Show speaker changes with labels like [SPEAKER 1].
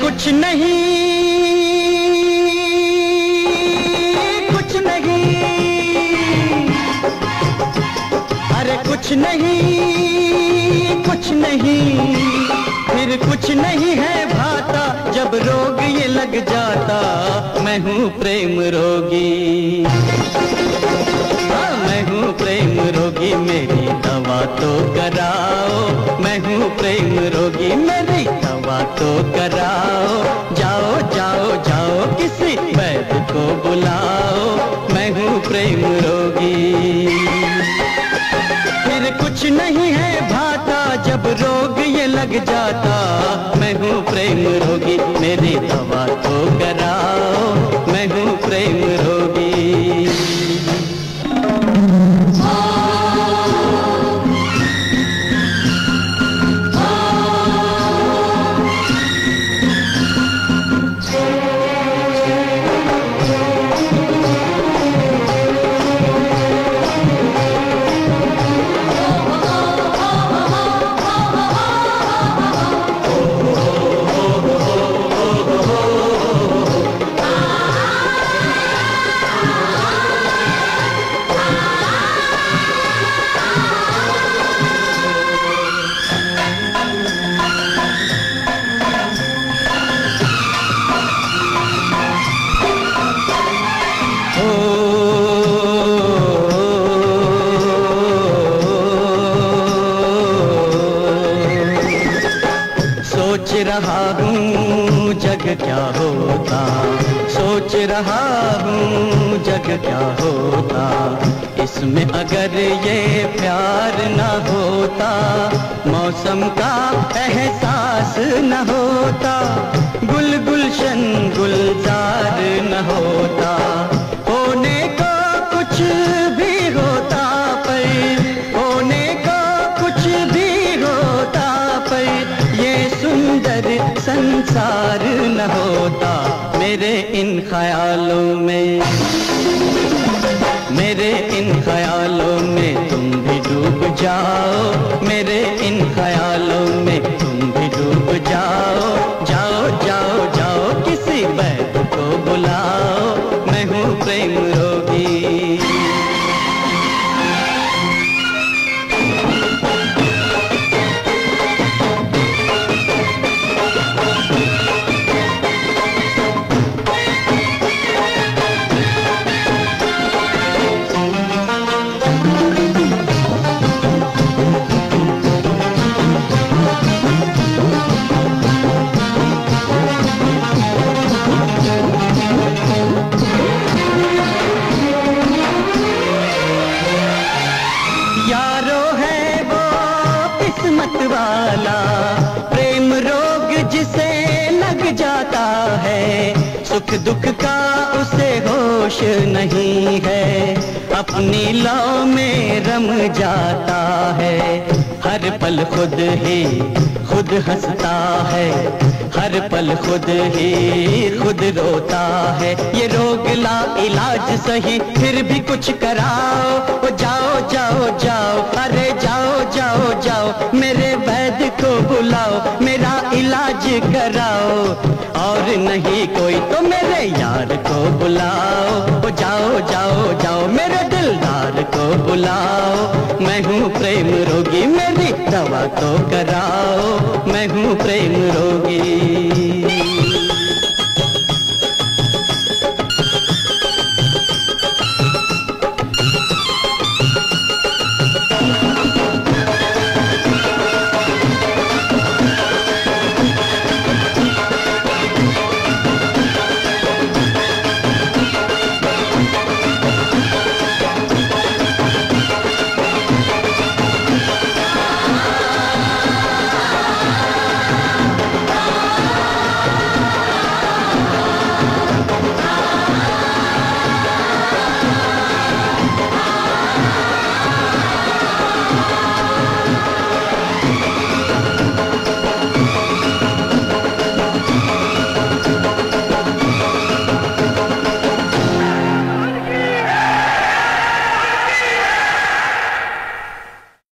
[SPEAKER 1] कुछ नहीं कुछ नहीं। अरे कुछ नहीं कुछ नहीं। फिर कुछ नहीं है भाता जब रोग ये लग जाता मैं हूँ प्रेम रोगी। हाँ, मैं हूँ प्रेम रोगी मेरी दवा तो कराओ। मैं हूँ प्रेम रोगी मेरी तो कराओ, जाओ जाओ जाओ, किसी वैद्य को बुलाओ? मैं हूँ प्रेम रोगी। फिर कुछ नहीं है भाता, जब रोग ये लग जाता, मैं हूँ प्रेम रोगी, मेरी दवा रहा हूँ जग क्या होता। सोच रहा हूँ जग क्या होता। इसमें अगर ये प्यार न होता, मौसम का एहसास न होता। गुल गुलशन संसार न होता मेरे इन ख्यालों में। मेरे इन ख्यालों में तुम भी डूब जाओ। किस्मत वाला। प्रेम रोग जिसे लग जाता है, सुख दुख का उसे होश नहीं है। अपनी लौ में रम जाता है, हर पल खुद ही खुद हंसता है। हर पल खुद ही खुद रोता है। ये रोग ला इलाज सही, फिर भी कुछ कराओ कराओ। और नहीं कोई तो मेरे यार को बुलाओ। ओ जाओ जाओ जाओ, मेरे दिलदार को बुलाओ। मैं हूँ प्रेम रोगी, मेरी दवा तो कराओ। मैं हूँ प्रेम रोगी।